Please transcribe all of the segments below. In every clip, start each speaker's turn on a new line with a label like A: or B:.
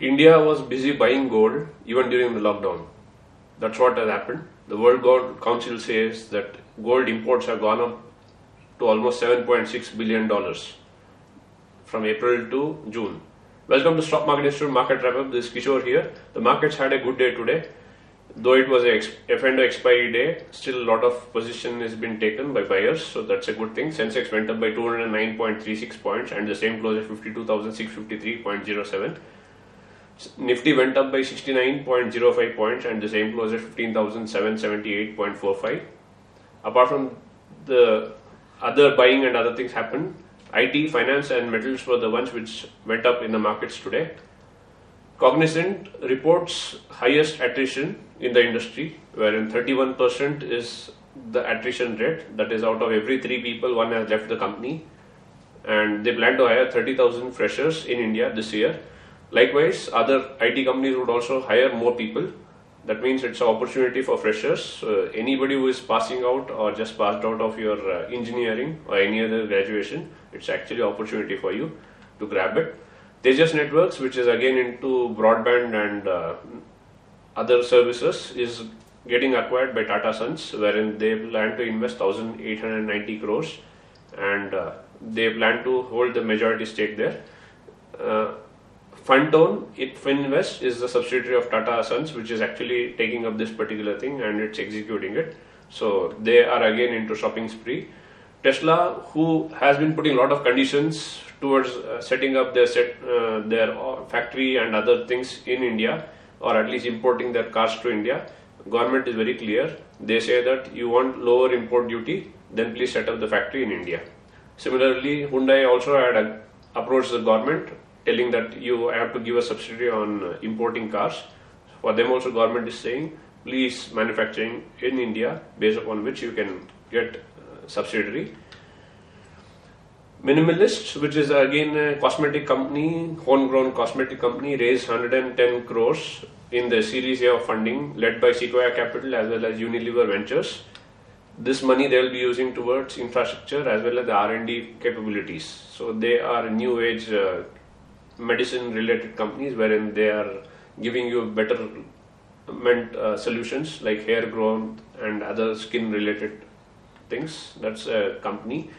A: India was busy buying gold even during the lockdown. That's what has happened. The World Gold Council says that gold imports have gone up to almost 7.6 billion dollars from April to June. Welcome to Stock Market Institute Market Wrap Up. This is Kishore here. The markets had a good day today. Though it was a F&O expiry day, still a lot of position has been taken by buyers, so that's a good thing. Sensex went up by 209.36 points and the same close at 52,653.07. Nifty went up by 69.05 points and the same closed at 15,778.45. Apart from the other buying and other things happened, IT, finance, and metals were the ones which went up in the markets today. Cognizant reports highest attrition in the industry, wherein 31% is the attrition rate. That is, out of every three people, one has left the company, and they plan to hire 30,000 freshers in India this year. Likewise, other IT companies would also hire more people. That means it's an opportunity for freshers. Uh, anybody who is passing out or just passed out of your uh, engineering or any other graduation, it's actually an opportunity for you to grab it. Tejas Networks, which is again into broadband and uh, other services, is getting acquired by Tata Sons, wherein they plan to invest 1,890 crores and uh, they plan to hold the majority stake there. Uh, Panatone, it Finvest is the subsidiary of Tata Sons, which is actually taking up this particular thing and it's executing it. So they are again into shopping spree. Tesla, who has been putting a lot of conditions towards uh, setting up their set, uh, their uh, factory and other things in India, or at least importing their cars to India, government is very clear. They say that you want lower import duty, then please set up the factory in India. Similarly, Hyundai also had approached the government telling that you have to give a subsidy on uh, importing cars. For them also government is saying please manufacturing in India based upon which you can get uh, subsidiary. Minimalist, which is again a cosmetic company, homegrown cosmetic company, raised 110 crores in the Series A of funding led by Sequoia Capital as well as Unilever Ventures. This money they will be using towards infrastructure as well as the R&D capabilities. So they are new age uh, medicine related companies wherein they are giving you better uh, solutions like hair growth and other skin related things. That's a company.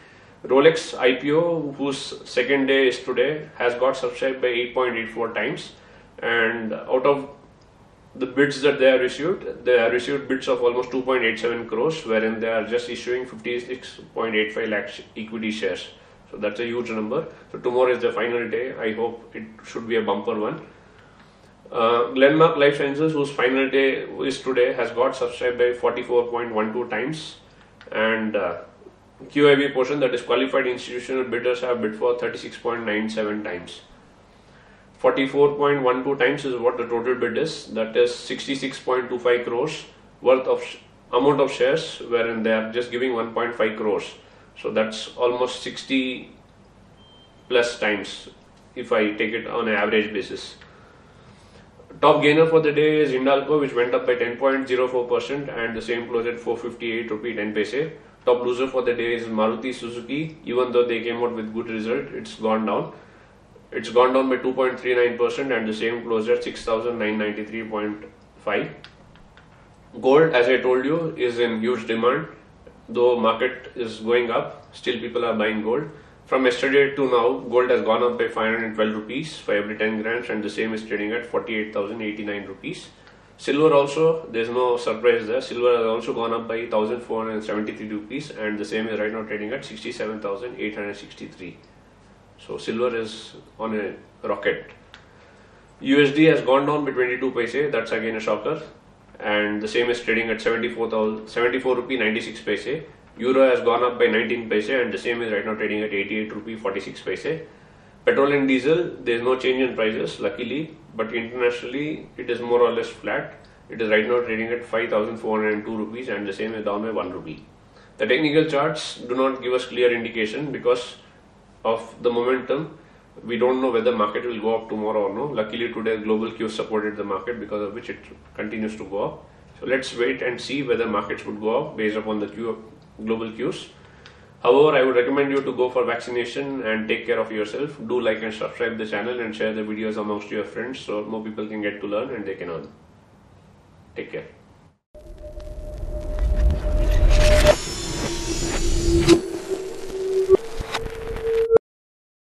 A: Rolex IPO, whose second day is today, has got subscribed by 8.84 times, and out of the bids that they have received, they have received bids of almost 2.87 crores, wherein they are just issuing 56.85 lakh equity shares. So that's a huge number. So tomorrow is the final day. I hope it should be a bumper one. Uh, Glenmark Life Sciences, whose final day is today, has got subscribed by 44.12 times, and uh, QIB portion that is qualified institutional bidders have bid for 36.97 times. 44.12 times is what the total bid is. That is 66.25 crores worth of amount of shares, wherein they are just giving 1.5 crores. So that's almost 60 plus times if I take it on an average basis. Top gainer for the day is Hindalco, which went up by 10.04% and the same closed at 458 rupee 10 paise. Top loser for the day is Maruti Suzuki. Even though they came out with good result, it's gone down. It's gone down by 2.39% and the same closed at 6,993.5. Gold, as I told you, is in huge demand. Though market is going up, still people are buying gold. From yesterday to now, gold has gone up by 512 rupees for every 10 grams, and the same is trading at 48,089 rupees. Silver also, there's no surprise there. Silver has also gone up by 1,473 rupees, and the same is right now trading at 67,863. So silver is on a rocket. USD has gone down by 22 paise. That's again a shocker, and the same is trading at 74, 74 rupee 96 paise. Euro has gone up by 19 paise and the same is right now trading at 88 rupee 46 paise. Petrol and diesel, there is no change in prices luckily, but internationally it is more or less flat. It is right now trading at 5402 rupees and the same is down by 1 rupee. The technical charts do not give us clear indication because of the momentum we don't know whether market will go up tomorrow or no. Luckily today global cues supported the market because of which it continues to go up. So let's wait and see whether markets would go up based upon the Q, global cues. However, I would recommend you to go for vaccination and take care of yourself. Do like and subscribe the channel and share the videos amongst your friends so more people can get to learn and they can earn. Take care.